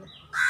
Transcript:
は。